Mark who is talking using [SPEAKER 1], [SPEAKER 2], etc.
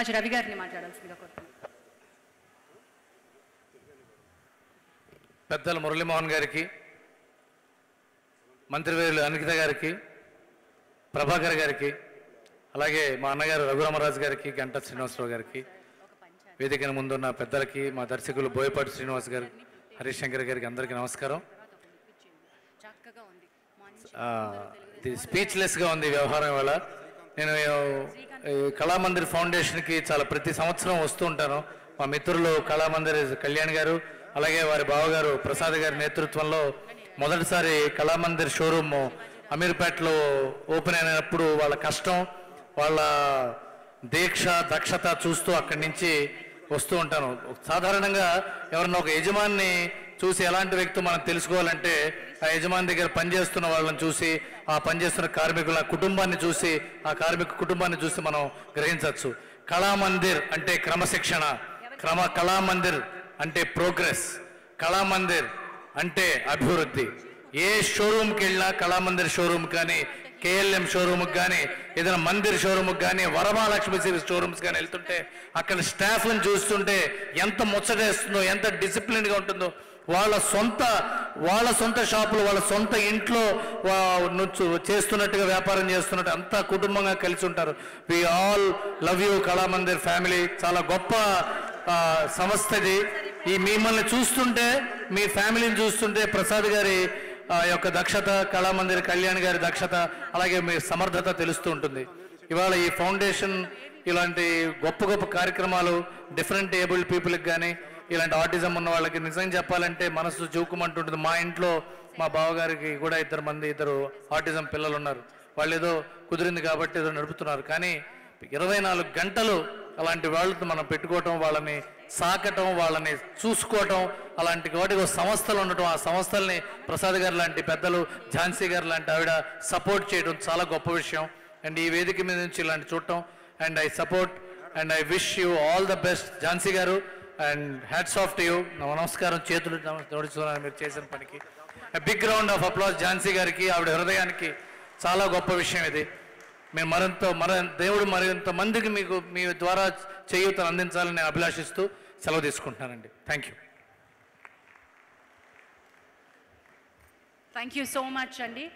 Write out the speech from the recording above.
[SPEAKER 1] మాచి రవి గారిని మాట్లాడాల్సిందిగా కోరుతున్నాను.
[SPEAKER 2] పెద్దల మురళీమోహన్ గారికి మంత్రివేలు అనికిత గారికి ప్రభాకర్ గారికి అలాగే మా అన్నగారు రఘురామరాజు గారికి గంటా శ్రీనివాసరావు గారికి వేదికన ముందున్న పెద్దలకి మా దర్శకులు బోయపాటి శ్రీనివాస్ గారు హరీష్ శంకర్ గారికి అందరికీ నమస్కారం. ఇది స్పీచ్లెస్గా ఉంది వ్యవహారం వల్ల నేను కళామందిర్ ఫౌండేషన్కి చాలా ప్రతి సంవత్సరం వస్తూ ఉంటాను. మా మిత్రులు కళామందిర్ కళ్యాణ్ గారు అలాగే వారి బావగారు ప్రసాద్ గారి నేతృత్వంలో మొదటిసారి కళామందిర్ షోరూమ్ అమీర్పేటలో ఓపెన్ అయినప్పుడు వాళ్ళ కష్టం వాళ్ళ దీక్ష దక్షత చూస్తూ అక్కడి నుంచి వస్తూ ఉంటాను. సాధారణంగా ఎవరన్నా ఒక యజమాని చూసి ఎలాంటి వ్యక్తి మనం తెలుసుకోవాలంటే ఆ యజమాని దగ్గర పనిచేస్తున్న వాళ్ళని చూసి ఆ పనిచేస్తున్న కార్మికుల కుటుంబాన్ని చూసి ఆ కార్మిక కుటుంబాన్ని చూసి మనం గ్రహించవచ్చు. కళామందిర్ అంటే క్రమశిక్షణ. క్రమ కళామందిర్ అంటే ప్రోగ్రెస్. కళామందిర్ అంటే అభివృద్ధి. ఏ షోరూమ్కి వెళ్ళినా కళామందిర్ షోరూమ్ కానీ కేఎల్ఎం షోరూమ్కి కానీ ఏదైనా మందిర్ షోరూమ్కి కానీ వరమహాలక్ష్మి సిరీస్ షోరూమ్స్ కానీ వెళ్తుంటే అక్కడ స్టాఫ్ని చూస్తుంటే ఎంత ముచ్చటేస్తుందో ఎంత డిసిప్లిన్గా ఉంటుందో వాళ్ళ సొంత వాళ్ళ సొంత షాపులు వాళ్ళ సొంత ఇంట్లో నుంచి చేస్తున్నట్టుగా వ్యాపారం చేస్తున్నట్టు అంతా కుటుంబంగా కలిసి ఉంటారు. We all love you Kalamandir family చాలా గొప్ప సంస్థది సంస్థ ఇది. ఈ మిమ్మల్ని చూస్తుంటే మీ ఫ్యామిలీని చూస్తుంటే ప్రసాద్ గారి ఆ యొక్క దక్షత కళామందిర్ కళ్యాణ్ గారి దక్షత అలాగే మీ సమర్థత తెలుస్తూ ఉంటుంది. ఇవాళ ఈ ఫౌండేషన్ ఇలాంటి గొప్ప గొప్ప కార్యక్రమాలు డిఫరెంట్ ఏబుల్డ్ పీపుల్కి కానీ ఇలాంటి ఆటిజం ఉన్న వాళ్ళకి నిజం చెప్పాలంటే మనసు జూకుమంటుంటుంది. మా ఇంట్లో మా బావగారికి కూడా ఇద్దరు మంది ఇద్దరు ఆటిజం పిల్లలు ఉన్నారు. వాళ్ళు ఏదో కుదిరింది కాబట్టి ఏదో నడుపుతున్నారు. కానీ ఇరవై నాలుగు గంటలు అలాంటి వాళ్ళతో మనం పెట్టుకోవటం వాళ్ళని సాకటం వాళ్ళని చూసుకోవటం అలాంటి వాటికి ఒక సంస్థలు ఉండటం ఆ సంస్థల్ని ప్రసాద్ గారు లాంటి పెద్దలు ఝాన్సీ గారు లాంటి ఆవిడ సపోర్ట్ చేయడం చాలా గొప్ప విషయం. అండ్ ఈ వేదిక మీద నుంచి ఇలాంటి చూడటం. And I support and I wish you all the best. Jhansi garu and hats off to you. నమస్కారం. చేతులు జోడిస్తున్నాను మీరు చేసిన పనికి. Big round of applause Jhansi గారికి ఆవిడ హృదయానికి చాలా గొప్ప విషయం ఇది. మేము మరింత మర దేవుడు మరింత మందికి మీకు మీ ద్వారా చేయూతను అందించాలని నేను అభిలాషిస్తూ సెలవు తీసుకుంటున్నానండి. Thank you
[SPEAKER 1] thank you so much అండి.